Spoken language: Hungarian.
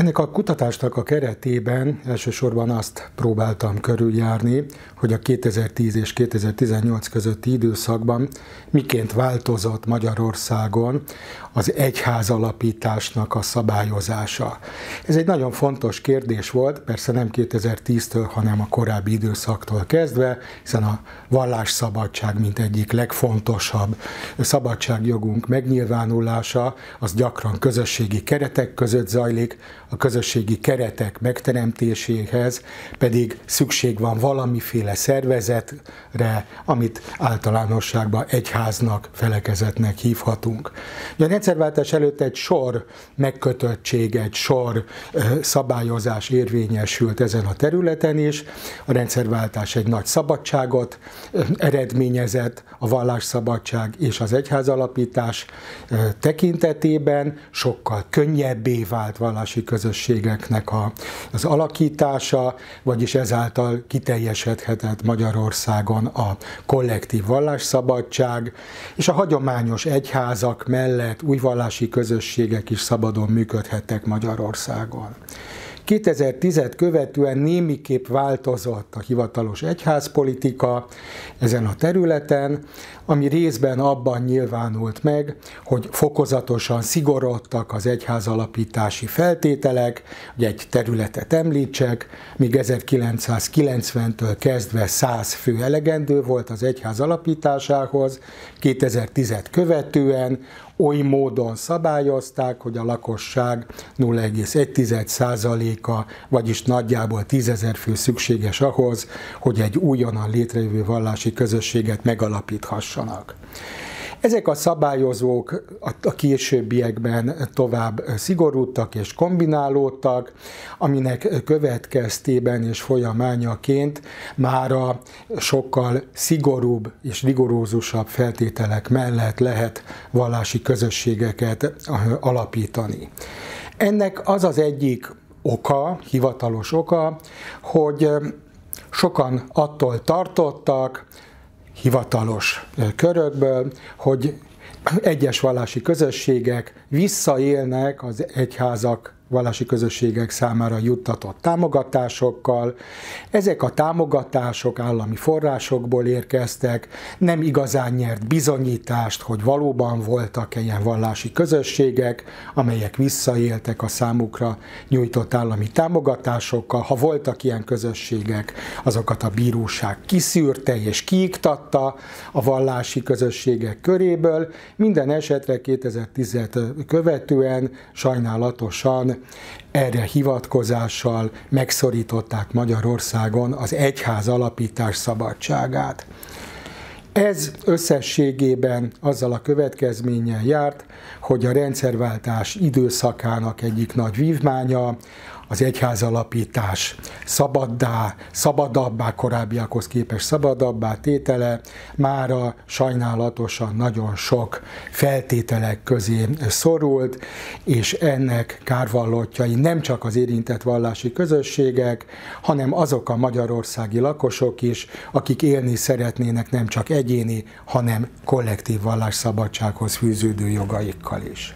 Ennek a kutatásnak a keretében elsősorban azt próbáltam körüljárni, hogy a 2010 és 2018 közötti időszakban miként változott Magyarországon az egyház alapításnak a szabályozása. Ez egy nagyon fontos kérdés volt, persze nem 2010-től, hanem a korábbi időszaktól kezdve, hiszen a vallásszabadság, mint egyik legfontosabb szabadságjogunk megnyilvánulása, az gyakran közösségi keretek között zajlik, a közösségi keretek megteremtéséhez pedig szükség van valamiféle szervezetre, amit általánosságban egyháznak, felekezetnek hívhatunk. A rendszerváltás előtt egy sor megkötöttség, egy sor szabályozás érvényesült ezen a területen is. A rendszerváltás egy nagy szabadságot eredményezett, a vallásszabadság és az egyházalapítás tekintetében sokkal könnyebbé vált vallási közösségeknek a, az alakítása, vagyis ezáltal kiteljesedhetett Magyarországon a kollektív vallásszabadság, és a hagyományos egyházak mellett új vallási közösségek is szabadon működhettek Magyarországon. 2010-et követően némiképp változott a hivatalos egyházpolitika ezen a területen, ami részben abban nyilvánult meg, hogy fokozatosan szigorodtak az egyházalapítási feltételek, hogy egy területet említsek, míg 1990-től kezdve 100 fő elegendő volt az egyház alapításához, 2010-et követően oly módon szabályozták, hogy a lakosság 0,1%-a, vagyis nagyjából 10 ezer fő szükséges ahhoz, hogy egy újonnan létrejövő vallási közösséget megalapíthassanak. Ezek a szabályozók a későbbiekben tovább szigorúdtak és kombinálódtak, aminek következtében és folyamányaként már a sokkal szigorúbb és rigorózusabb feltételek mellett lehet vallási közösségeket alapítani. Ennek az az egyik oka, hivatalos oka, hogy sokan attól tartottak, hivatalos körökből, hogy egyes vallási közösségek visszaélnek az egyházak vallási közösségek számára juttatott támogatásokkal. Ezek a támogatások állami forrásokból érkeztek, nem igazán nyert bizonyítást, hogy valóban voltak ilyen vallási közösségek, amelyek visszaéltek a számukra nyújtott állami támogatásokkal. Ha voltak ilyen közösségek, azokat a bíróság kiszűrte és kiiktatta a vallási közösségek köréből. Minden esetre 2010-et követően sajnálatosan erre hivatkozással megszorították Magyarországon az egyház alapítás szabadságát. Ez összességében azzal a következménnyel járt, hogy a rendszerváltás időszakának egyik nagy vívmánya az egyházalapítás szabaddá, szabadabbá, korábbiakhoz képest szabadabbá tétele mára sajnálatosan nagyon sok feltételek közé szorult, és ennek kárvallottjai nem csak az érintett vallási közösségek, hanem azok a magyarországi lakosok is, akik élni szeretnének nem csak egyéni, hanem kollektív vallásszabadsághoz fűződő jogaikkal is.